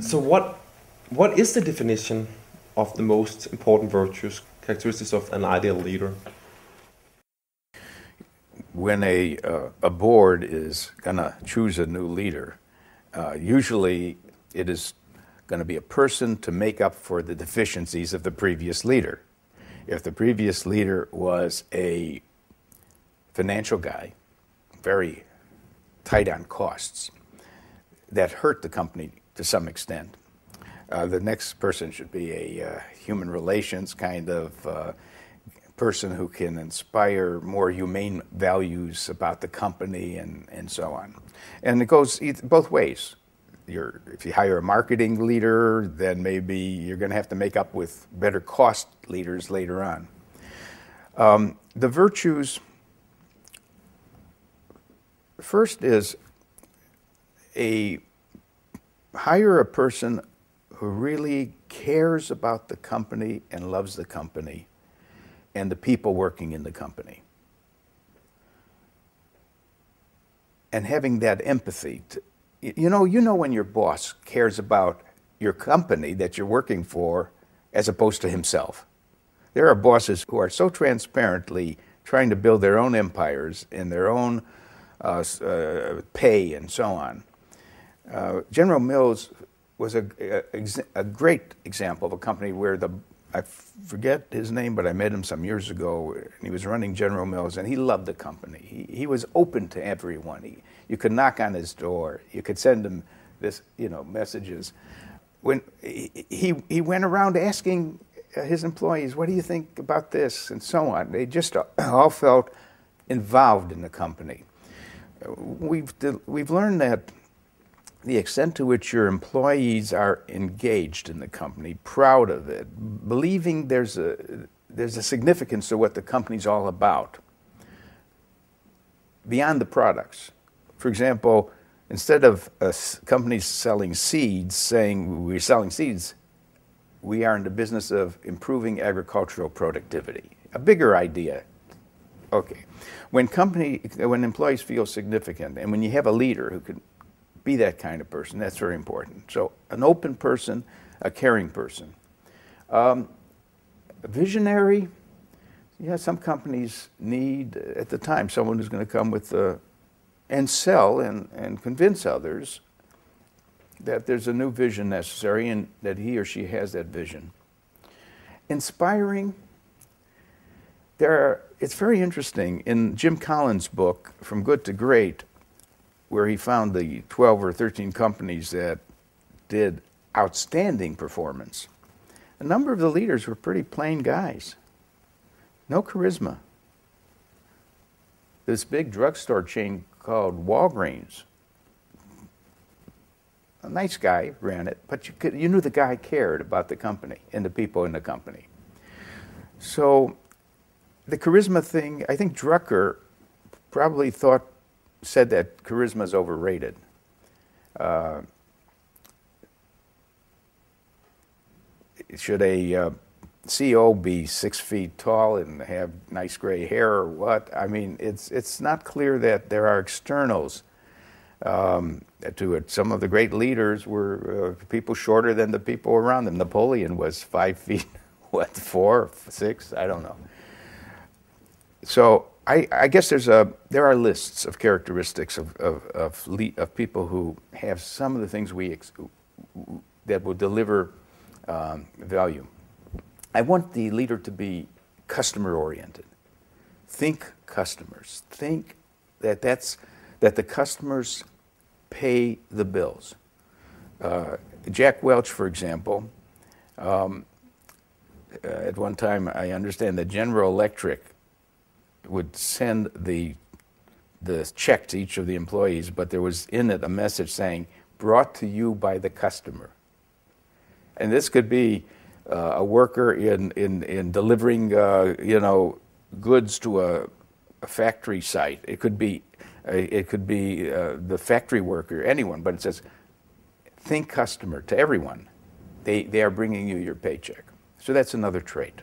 So what what is the definition of the most important virtues, characteristics of an ideal leader? When a uh, a board is going to choose a new leader, uh, usually it is going to be a person to make up for the deficiencies of the previous leader. If the previous leader was a financial guy, very tight on costs, that hurt the company to some extent. Uh, the next person should be a uh, human relations kind of uh, person who can inspire more humane values about the company and, and so on. And it goes both ways. You're, if you hire a marketing leader, then maybe you're going to have to make up with better cost leaders later on. Um, the virtues first is a hire a person who really cares about the company and loves the company and the people working in the company. And having that empathy. To, you know, you know when your boss cares about your company that you're working for as opposed to himself. There are bosses who are so transparently trying to build their own empires in their own uh, uh, pay and so on uh, General Mills was a, a, a, great example of a company where the I forget his name, but I met him some years ago, and he was running General Mills, and he loved the company. He, he was open to everyone. He, you could knock on his door. You could send him this, you know, messages. When he, he, went around asking his employees, "What do you think about this?" and so on. They just all felt involved in the company. We've we've learned that the extent to which your employees are engaged in the company, proud of it, believing there's a, there's a significance to what the company's all about beyond the products. For example, instead of a company selling seeds saying we're selling seeds, we are in the business of improving agricultural productivity. A bigger idea. Okay. When company when employees feel significant and when you have a leader who can be that kind of person. That's very important. So, an open person, a caring person. Um, visionary, yeah, some companies need at the time someone who's going to come with the, and sell and, and convince others that there's a new vision necessary and that he or she has that vision. Inspiring, there are, it's very interesting. In Jim Collins' book, From Good to Great, where he found the 12 or 13 companies that did outstanding performance. A number of the leaders were pretty plain guys, no charisma. This big drugstore chain called Walgreens, a nice guy ran it, but you, could, you knew the guy cared about the company and the people in the company. So the charisma thing, I think Drucker probably thought said that charisma is overrated. Uh, should a uh, CEO be six feet tall and have nice gray hair or what? I mean, it's it's not clear that there are externals um, to it. Some of the great leaders were uh, people shorter than the people around them. Napoleon was five feet, what, four, six? I don't know. So I, I, guess there's a there are lists of characteristics of of of, le- of people who have some of the things we ex- that will deliver um, value. I want the leader to be customer oriented. Think customers. Think that that's that the customers pay the bills. Uh, Jack Welch, for example, um, uh, at one time I understand that General Electric would send the the check to each of the employees, but there was in it a message saying, brought to you by the customer. And this could be uh, a worker in, in, in delivering, uh, you know, goods to a, a, factory site. It could be, uh, it could be uh, the factory worker, anyone, but it says, think customer to everyone. They, they are bringing you your paycheck. So that's another trait.